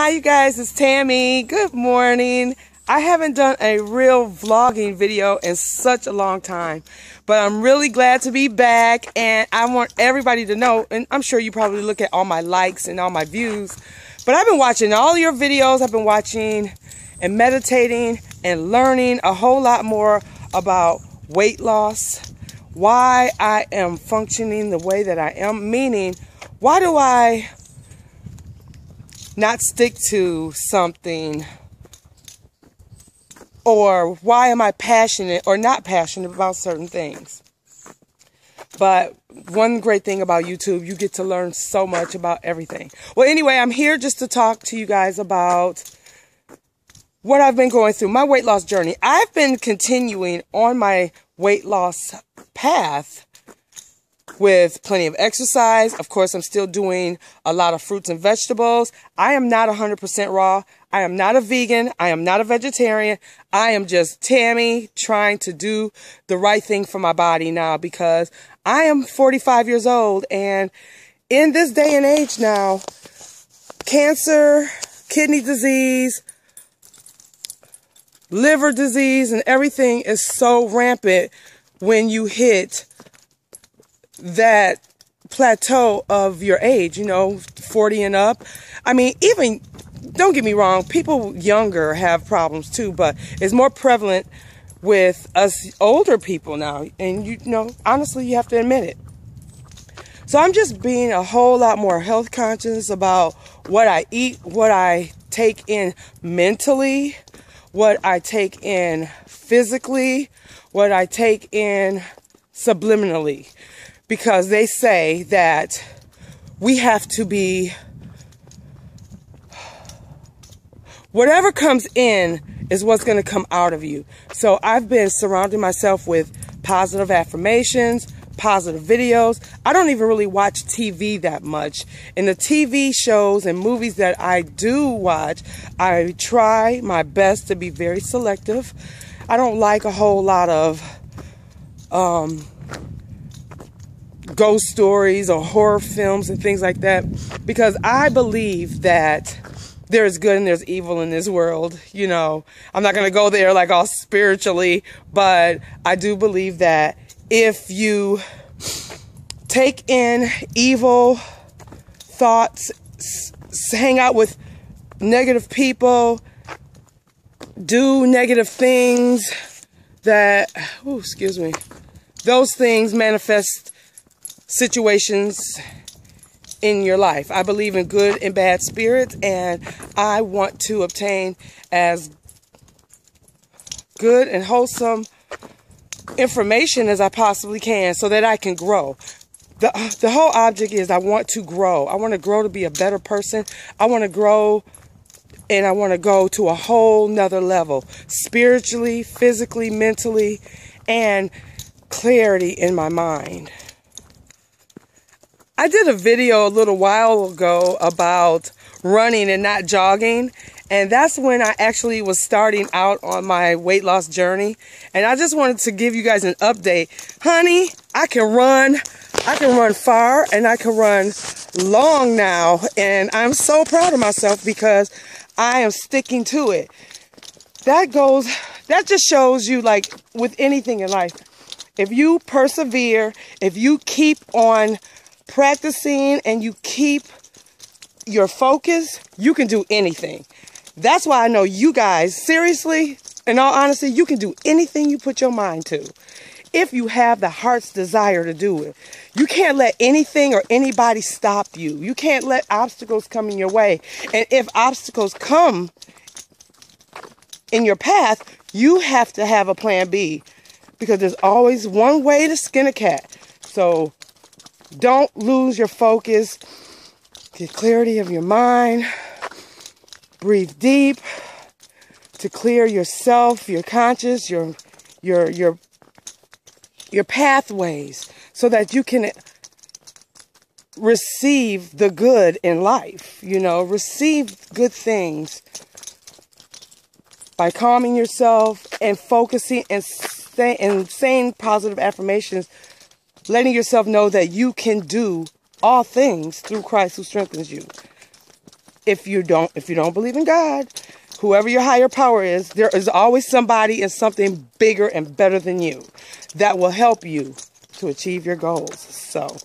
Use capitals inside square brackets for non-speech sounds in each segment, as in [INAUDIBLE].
Hi, you guys. It's Tammy. Good morning. I haven't done a real vlogging video in such a long time, but I'm really glad to be back. And I want everybody to know, and I'm sure you probably look at all my likes and all my views, but I've been watching all your videos. I've been watching and meditating and learning a whole lot more about weight loss, why I am functioning the way that I am, meaning, why do I not stick to something? Or why am I passionate or not passionate about certain things? But one great thing about YouTube, you get to learn so much about everything. Well, anyway, I'm here just to talk to you guys about what I've been going through, my weight loss journey. I've been continuing on my weight loss path with plenty of exercise. Of course, I'm still doing a lot of fruits and vegetables. I am not 100% raw. I am not a vegan. I am not a vegetarian. I am just Tammy trying to do the right thing for my body now because I am 45 years old and in this day and age now, cancer, kidney disease, liver disease, and everything is so rampant when you hit that plateau of your age, you know, 40 and up. I mean, even, don't get me wrong, people younger have problems too, but it's more prevalent with us older people now. And you know, honestly, you have to admit it. So I'm just being a whole lot more health conscious about what I eat, what I take in mentally, what I take in physically, what I take in subliminally because they say that we have to be whatever comes in is what's going to come out of you. So I've been surrounding myself with positive affirmations, positive videos. I don't even really watch TV that much. In the TV shows and movies that I do watch, I try my best to be very selective. I don't like a whole lot of um, ghost stories or horror films and things like that because I believe that there's good and there's evil in this world. You know, I'm not going to go there like all spiritually, but I do believe that if you take in evil thoughts, hang out with negative people, do negative things that, oh, excuse me, those things manifest situations in your life. I believe in good and bad spirits, and I want to obtain as good and wholesome information as I possibly can so that I can grow. The, the whole object is I want to grow. I want to grow to be a better person. I want to grow and I want to go to a whole nother level spiritually, physically, mentally, and clarity in my mind. I did a video a little while ago about running and not jogging. And that's when I actually was starting out on my weight loss journey. And I just wanted to give you guys an update. Honey, I can run. I can run far and I can run long now. And I'm so proud of myself because I am sticking to it. That goes, that just shows you like with anything in life. If you persevere, if you keep on practicing and you keep your focus, you can do anything. That's why I know you guys, seriously, in all honesty, you can do anything you put your mind to. If you have the heart's desire to do it, you can't let anything or anybody stop you. You can't let obstacles come in your way. And if obstacles come in your path, you have to have a plan B because there's always one way to skin a cat. So don't lose your focus. Get clarity of your mind. Breathe deep to clear yourself, your conscious, your your your your pathways so that you can receive the good in life, you know, receive good things by calming yourself and focusing and, say, and saying positive affirmations letting yourself know that you can do all things through Christ who strengthens you. if you don't if you don't believe in God, whoever your higher power is, there is always somebody and something bigger and better than you that will help you to achieve your goals. So,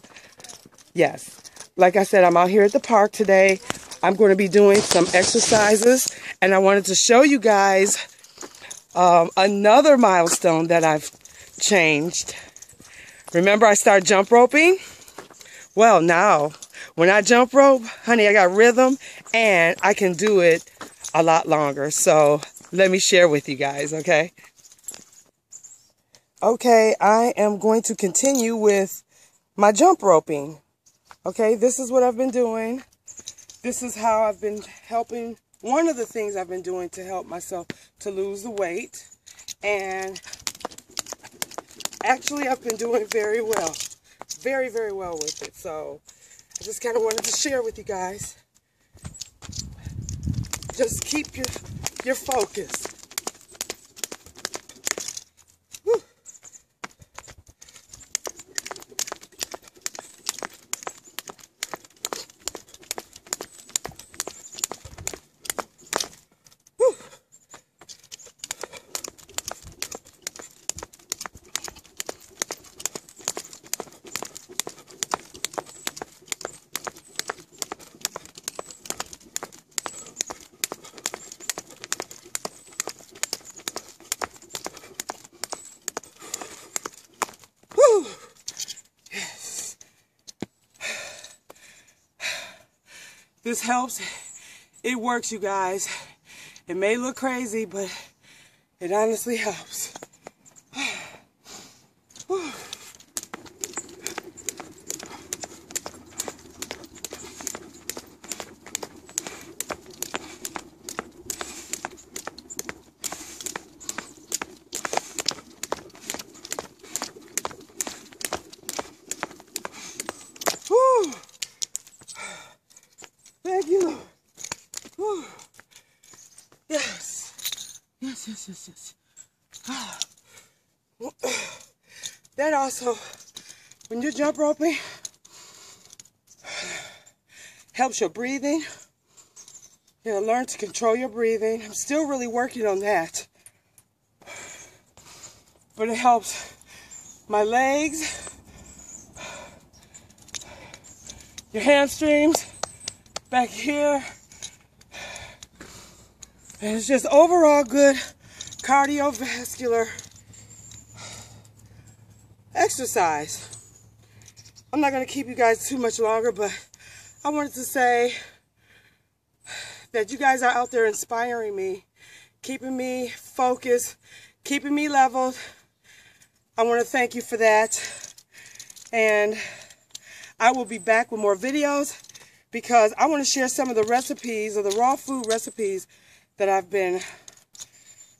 yes. Like I said, I'm out here at the park today. I'm going to be doing some exercises and I wanted to show you guys um, another milestone that I've changed. Remember I started jump roping? Well, now, when I jump rope, honey, I got rhythm and I can do it a lot longer. So let me share with you guys, okay? Okay, I am going to continue with my jump roping. Okay, this is what I've been doing. This is how I've been helping, one of the things I've been doing to help myself to lose the weight. And actually, I've been doing very well. Very, very well with it. So, I just kind of wanted to share with you guys. Just keep your, your focus. This helps. It works, you guys. It may look crazy, but it honestly helps. Yes, yes, yes, yes. [SIGHS] That also, when you jump roping, [SIGHS] helps your breathing. You know, learn to control your breathing. I'm still really working on that. But it helps my legs, [SIGHS] your hamstrings, back here. And it's just overall good cardiovascular exercise. I'm not going to keep you guys too much longer, but I wanted to say that you guys are out there inspiring me, keeping me focused, keeping me leveled. I want to thank you for that. And I will be back with more videos because I want to share some of the recipes or the raw food recipes that I've been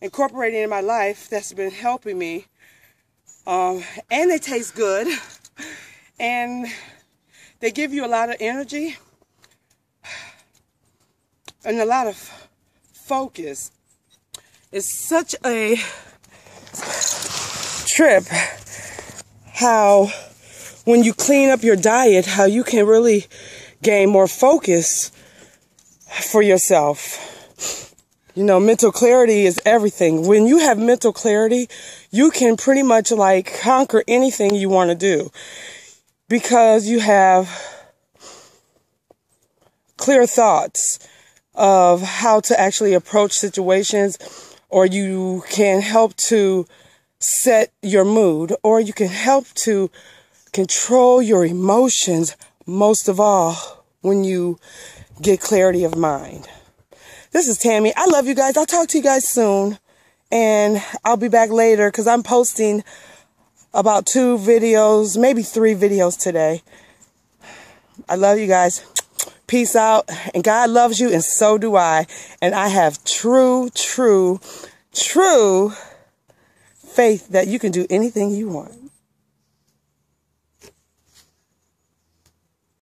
incorporating in my life that's been helping me. Um, and they taste good. And they give you a lot of energy and a lot of focus. It's such a trip how when you clean up your diet, how you can really gain more focus for yourself. You know, mental clarity is everything. When you have mental clarity, you can pretty much like conquer anything you want to do because you have clear thoughts of how to actually approach situations or you can help to set your mood or you can help to control your emotions most of all when you get clarity of mind. This is Tammy. I love you guys. I'll talk to you guys soon. And I'll be back later because I'm posting about two videos, maybe three videos today. I love you guys. Peace out. And God loves you, and so do I. And I have true, true, true faith that you can do anything you want.